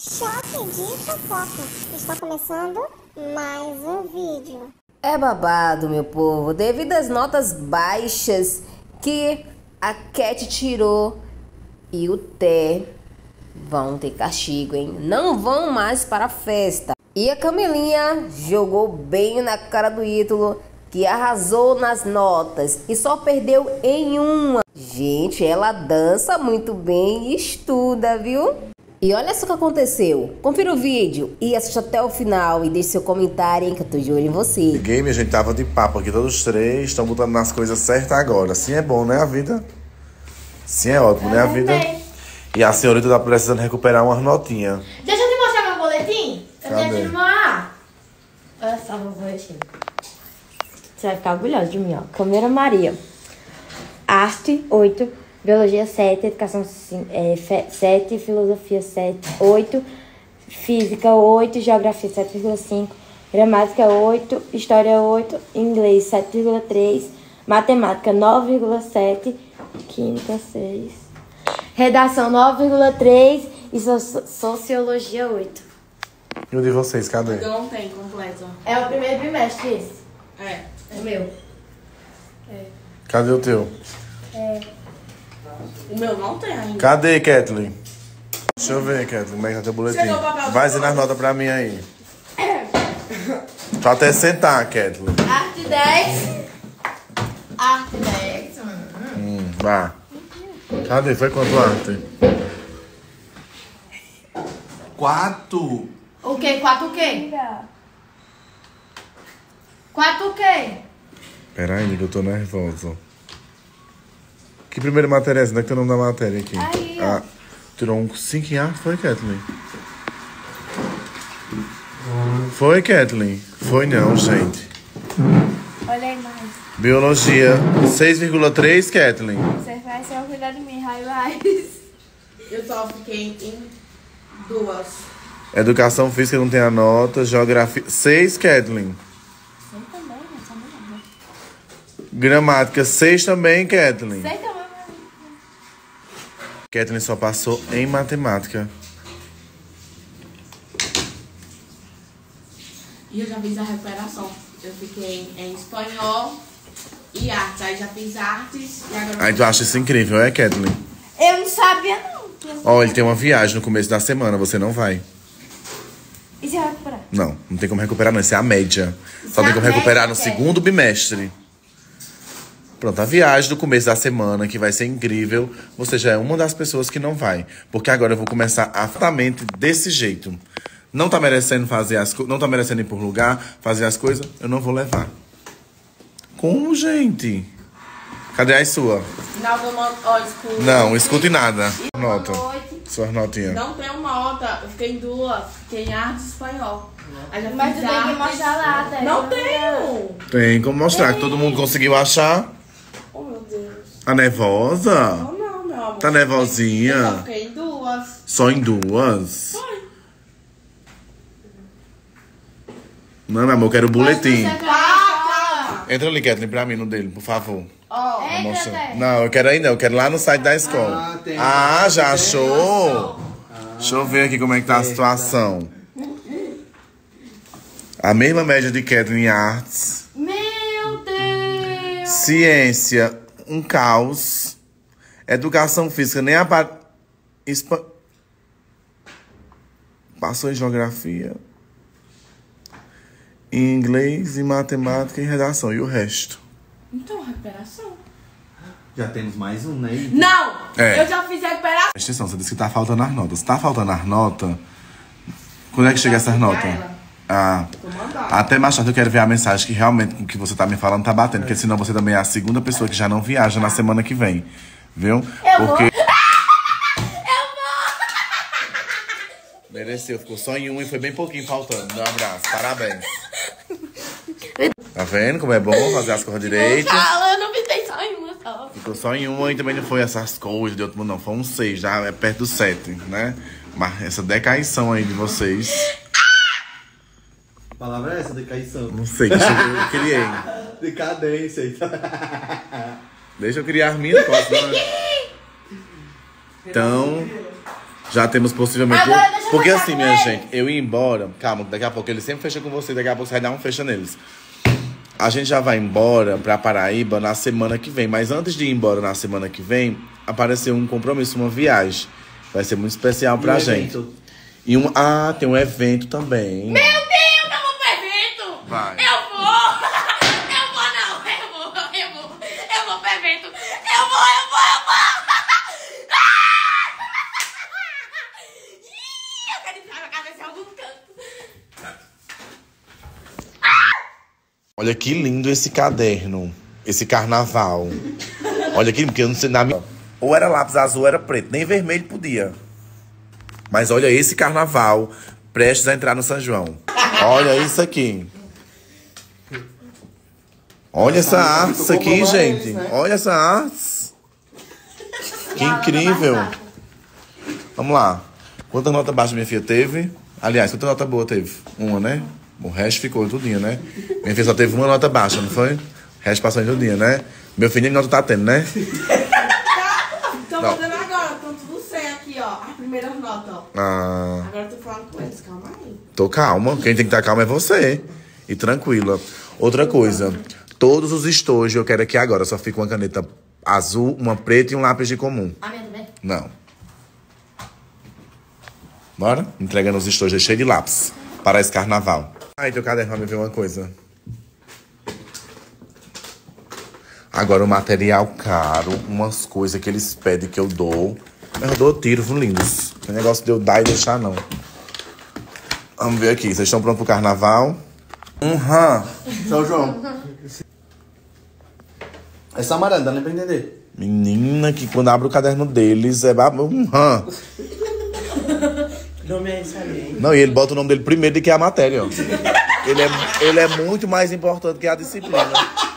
Choque de fofoca. Está começando mais um vídeo. É babado, meu povo, devido às notas baixas que a Cat tirou e o Té vão ter castigo, hein? Não vão mais para a festa. E a Camelinha jogou bem na cara do Ítalo, que arrasou nas notas e só perdeu em uma. Gente, ela dança muito bem e estuda, viu? E olha só o que aconteceu. Confira o vídeo e assista até o final e deixe seu comentário, hein, que eu tô de olho em você. Game, a gente tava de papo aqui, todos os três, estão botando nas coisas certas agora. Assim é bom, né, a vida? Sim, é ótimo, né, a vida? E a senhorita tá precisando recuperar umas notinhas. Deixa eu te mostrar meu boletim. Eu Cadê? tenho aqui no meu ar. Olha só meu boletim. Você vai ficar orgulhoso de mim, ó. Câmera Maria. Arte, 8. Biologia, 7. Educação, 7. Filosofia, 7. 8. Física, 8. Geografia, 7,5. Gramática, 8. História, 8. Inglês, 7,3. Matemática, 9,7. Química, 6. Redação, 9,3. E so- Sociologia, 8. E o de vocês, cadê? Eu não tenho completo. É o primeiro bimestre esse. É. O meu. Cadê o teu? O meu não tem ainda. Cadê, Kathleen? Deixa eu ver, Kathleen, como é que tá teu boletim? Chegou o papel Vai dizer as notas pra mim aí. Pra até sentar, Kathleen. Arte 10. Arte 10. Hum, vá. Cadê? Foi quanto arte? Quatro. O quê? 4 o quê? 4 o quê? Peraí, amiga, eu tô nervoso. Que primeira matéria é essa? Onde é que tá o nome da matéria aqui? Aí, ah, tirou um 5 em arte, foi, Kathleen? Foi, Kathleen? Foi não, gente. Olha aí mais. Biologia, 6,3, Kathleen. Você vai ser orgulhar de mim, highlights. Eu só fiquei em duas. Educação física não tem a nota. Geografia, 6, Kathleen. Sei também, né? Só não lembro. Gramática, 6 também, Kathleen. Sei também. Kathleen só passou em matemática. E eu já fiz a recuperação. Eu fiquei em espanhol e artes. Aí já fiz artes e agora. Aí tu acha isso incrível, é, Kathleen? Eu não sabia, não. Ó, ele tem uma viagem no começo da semana, você não vai. E você vai recuperar? Não, não tem como recuperar, não. Isso é a média. Só é tem a como recuperar no segundo bimestre. Pronto, a viagem do começo da semana, que vai ser incrível, você já é uma das pessoas que não vai. Porque agora eu vou começar altamente desse jeito. Não tá merecendo fazer as não tá merecendo ir por lugar, fazer as coisas, eu não vou levar. Como, gente? Cadê a sua? Do mo- ó, escuta. Não, escute nada. Nota. noite. Suas notinhas. Não tenho nota. Eu fiquei em duas. Fiquei em artes e espanhol. Mas tu tem que mostrar lá, tá? Não tenho. Tem como mostrar que todo mundo conseguiu achar. Oh. A nervosa? Não, não, meu amor. Tá nervosinha? Eu só fiquei em duas. Só em duas? Não, meu amor, eu quero o boletim. Quatro. Entra ali, Kathleen, pra mim no dele, por favor. Ó. Tá mostrando. Não, eu quero ainda, eu quero lá no site da escola. Ah, tem. Ah, já achou? Deixa eu ver aqui como é que tá a situação. A mesma média de Kathleen em artes. Meu Deus. Ciência, um caos. Educação física, nem a par... Espa... Passou em geografia. Em inglês, em matemática e redação. E o resto? Então, recuperação. Já temos mais um, né? Não! É. Eu já fiz recuperação. Presta atenção, você disse que tá faltando as notas. Tá faltando as notas? Quando é que chega essas notas? Ah, até mais tarde eu quero ver a mensagem que realmente o que você tá me falando tá batendo. Porque senão você também é a segunda pessoa que já não viaja na semana que vem. Viu? Porque. Mereceu, ficou só em um e foi bem pouquinho faltando. Dá um abraço, parabéns. Tá vendo como é bom fazer as coisas direito? Fala, eu não fiz só em uma só. Ficou só em uma e também não foi essas coisas de outro mundo, não. Foi um seis, já é perto do sete, né? Mas essa decaição aí de vocês. Palavra é essa, decaição. Não sei, deixa eu eu criei. Decadência. então. Deixa eu criar as minhas, posso não? Então, Já temos possivelmente. Agora deixa eu Porque assim, minha eles. gente, eu ia embora. Calma, daqui a pouco ele sempre fecha com você, daqui a pouco você vai dar um fecha neles. A gente já vai embora pra Paraíba na semana que vem. Mas antes de ir embora na semana que vem, apareceu um compromisso, uma viagem. Vai ser muito especial pra um gente. evento. E um. Ah, tem um evento também. Meu Deus, eu vou pro evento! Vai. Eu vou! Eu vou não! Eu vou, eu vou! Eu vou pro evento! Eu vou, eu vou, eu vou! Ih, Eu quero entrar na cabeça em algum canto! Olha que lindo esse caderno. Esse carnaval. Olha aqui, porque eu não sei na minha. Ou era lápis azul ou era preto. Nem vermelho podia. Mas olha esse carnaval. Prestes a entrar no São João. Olha isso aqui. Olha essa arte aqui, gente. Olha essa arte. Que incrível. Vamos lá. Quanta nota baixa minha filha teve? Aliás, quanta nota boa teve? Uma, né? O resto ficou tudinho, né? Minha filha só teve uma nota baixa, não foi? O resto passou em tudinho, né? Meu filho nem nota tá tendo, né? Tô Não. mandando agora, estão tudo sem aqui, ó. As primeiras notas, ó. Ah, Agora eu tô falando com eles, calma aí. tô calma. Quem tem que estar calma é você. E tranquila. Outra coisa. Todos os estojos eu quero aqui agora. Só fica uma caneta azul, uma preta e um lápis de comum. A minha também? Não. Bora? Entregando os estojos cheios de lápis. Para esse carnaval. Ai, teu caderno vai me ver uma coisa. Agora o material caro, umas coisas que eles pedem que eu dou. Mas eu dou tiro, são lindos. Não é negócio de eu dar e deixar, não. Vamos ver aqui. Vocês estão prontos pro carnaval? Uhum. São João. Essa amarela, dá nem pra entender. Menina, que quando abre o caderno deles é. Uhum. Não me ensaiei. Não, e ele bota o nome dele primeiro do que a matéria, ó. Ele é, ele é muito mais importante que a disciplina.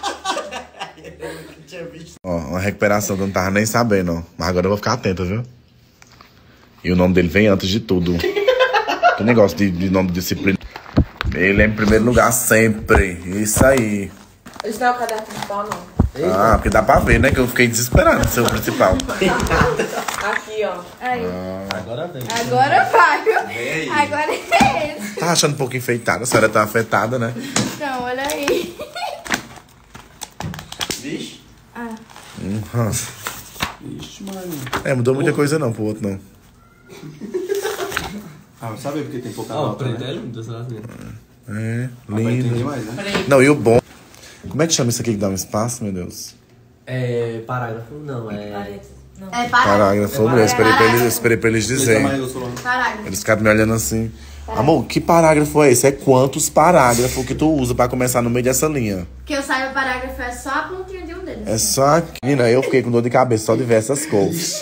Ó, uma recuperação que eu não tava nem sabendo, ó. Mas agora eu vou ficar atento, viu? E o nome dele vem antes de tudo. Que negócio de, de nome de disciplina. Ele é em primeiro lugar sempre. Isso aí. Isso não é o caderno principal, não. Ah, porque dá pra ver, né? Que eu fiquei desesperado de ser o principal. Aqui, ó. Aí. Agora vem. Agora vai, viu? Agora é esse. Tá achando um pouco enfeitada, a senhora tá afetada, né? Não, olha aí. Vixe. Uhum. Vixe, mano. É, mudou muita coisa não pro outro, não. Ah, mas sabe porque tem pouca Ó, o nota, né? é lindo. É, Ah, vai entender lindo. mais, né? Não, e o bom. Como é que chama isso aqui que dá um espaço, meu Deus? É parágrafo? Não, é. É parágrafo. Parágrafo, eu esperei pra eles, eu esperei pra eles dizerem. Parágrafo. Eles ficaram me olhando assim. Amor, que parágrafo é esse? É quantos parágrafos que tu usa pra começar no meio dessa linha? Que eu saiba, parágrafo é só a pontinha de um deles. É só aqui. Menina, eu fiquei com dor de cabeça só de ver essas cores.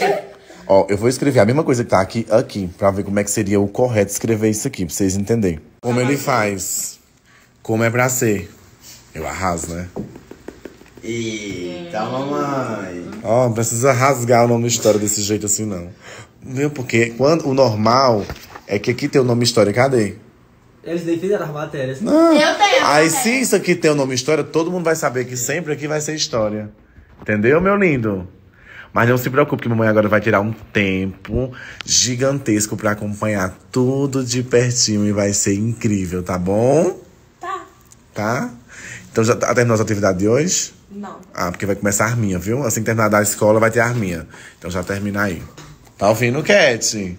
Ó, eu vou escrever a mesma coisa que tá aqui, aqui, pra ver como é que seria o correto escrever isso aqui, pra vocês entenderem. Como ele faz? Como é pra ser? Eu arraso, né? Eita, mamãe. Ó, não precisa rasgar o nome história desse jeito assim, não. Viu? Porque quando, o normal é que aqui tem o nome história, cadê? Eles nem fizeram as matérias. Não. Eu tenho. Aí se isso aqui tem o nome história, todo mundo vai saber que sempre aqui vai ser história. Entendeu, meu lindo? Mas não se preocupe, que mamãe agora vai tirar um tempo gigantesco pra acompanhar tudo de pertinho e vai ser incrível, tá bom? Tá. Tá? Então já tá terminou as atividades de hoje? Não. Ah, porque vai começar a arminha, viu? Assim que terminar da escola, vai ter a arminha. Então já termina aí. Tá ouvindo, Cat?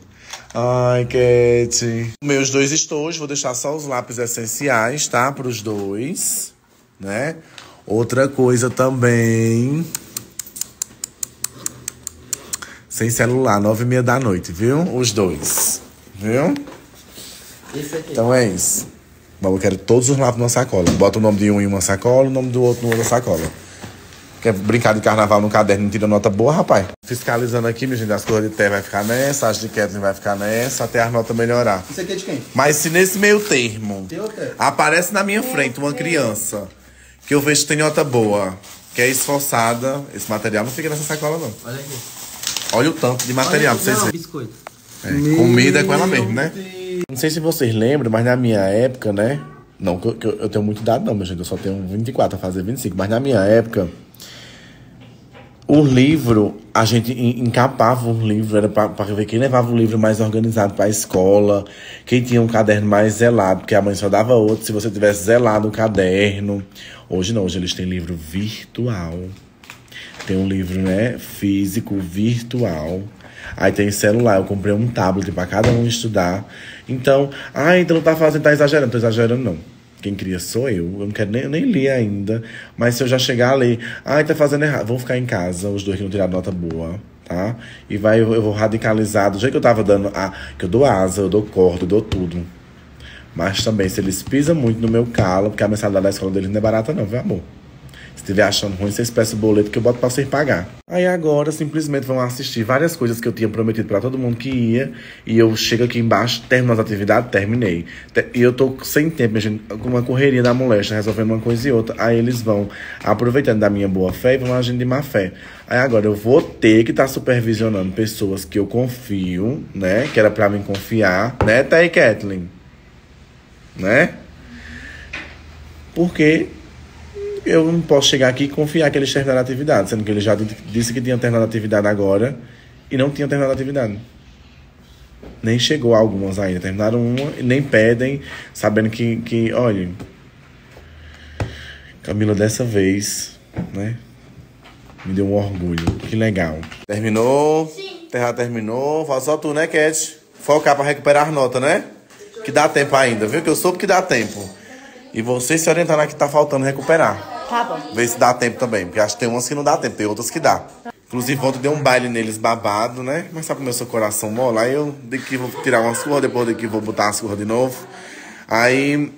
Ai, Cat. Meus dois estojos, vou deixar só os lápis essenciais, tá? Pros dois, né? Outra coisa também. Sem celular, nove e meia da noite, viu? Os dois. Viu? Esse aqui. Então é isso. Mas eu quero todos os lápis numa sacola. Bota o nome de um em uma sacola, o nome do outro numa outra sacola. Quer brincar de carnaval no caderno e tira nota boa, rapaz? Fiscalizando aqui, minha gente, as cores de terra vai ficar nessa, as de Kathleen vai ficar nessa, até a nota melhorar. Isso aqui é de quem? Mas se nesse meio termo aparece na minha frente uma criança que eu vejo que tem nota boa, que é esforçada, esse material não fica nessa sacola, não. Olha aqui. Olha o tanto de material pra vocês verem. biscoito. É, comida é com ela mesmo, né? Não sei se vocês lembram, mas na minha época, né? Não, que eu, que eu- tenho muita idade, não, minha gente. Eu só tenho 24 a fazer 25. Mas na minha época, O livro, a gente en- encapava o livro, era para ver quem levava o livro mais organizado para a escola, quem tinha um caderno mais zelado, porque a mãe só dava outro se você tivesse zelado o caderno. Hoje não, hoje eles têm livro virtual. Tem um livro, né, físico, virtual. Aí tem celular, eu comprei um tablet para cada um estudar. Então, ah, então tá fazendo, tá exagerando. Tô exagerando, não. Quem cria sou eu. Eu não quero nem, nem ler ainda. Mas se eu já chegar a ler, ah, tá fazendo errado. Vão ficar em casa, os dois que não tiraram nota boa, tá? E vai, eu, eu vou radicalizar. Do jeito que eu tava dando, ah, que eu dou asa, eu dou corda, eu dou tudo. Mas também, se eles pisam muito no meu calo, porque a mensalidade da escola deles não é barata, não, viu, amor? Se estiver achando ruim, vocês peçam o boleto que eu boto pra vocês pagar. Aí agora, simplesmente vão assistir várias coisas que eu tinha prometido pra todo mundo que ia. E eu chego aqui embaixo, termino as atividades, terminei. Te- E eu tô sem tempo, minha gente, com uma correria da moléstia, resolvendo uma coisa e outra. Aí eles vão, aproveitando da minha boa fé, e vão agindo de má fé. Aí agora eu vou ter que estar supervisionando pessoas que eu confio, né? Que era pra mim confiar, né, Thay Kathleen? Né? Porque eu não posso chegar aqui e confiar que eles terminaram a atividade, sendo que eles já di- disse que tinham terminado a atividade agora e não tinham terminado a atividade. Nem chegou algumas ainda. Terminaram uma e nem pedem, sabendo que, que olha. Camila, dessa vez, né? Me deu um orgulho. Que legal. Terminou? Sim. Terra terminou. Fala só tu, né, Cat? Focar pra recuperar as notas, né? Que dá tempo ainda, viu? Que eu soube que dá tempo. E você se orientar na que tá faltando recuperar. Tá bom. Ver se dá tempo também. Porque acho que tem umas que não dá tempo, tem outras que dá. Inclusive, ontem dei um baile neles babado, né? Mas sabe como eu sou coração mole? Aí eu daqui vou tirar umas curvas, depois daqui vou botar as curvas de novo. Aí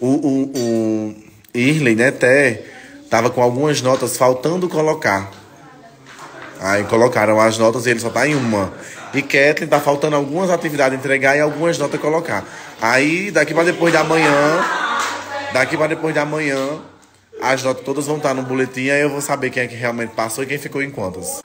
o, o, o Irley, né, até tava com algumas notas faltando colocar. Aí colocaram as notas e ele só tá em uma. E Kathleen tá faltando algumas atividades a entregar e algumas notas a colocar. Aí, daqui pra depois da manhã, Daqui para depois de amanhã, as notas todas vão estar no boletim, aí eu vou saber quem é que realmente passou e quem ficou em quantas.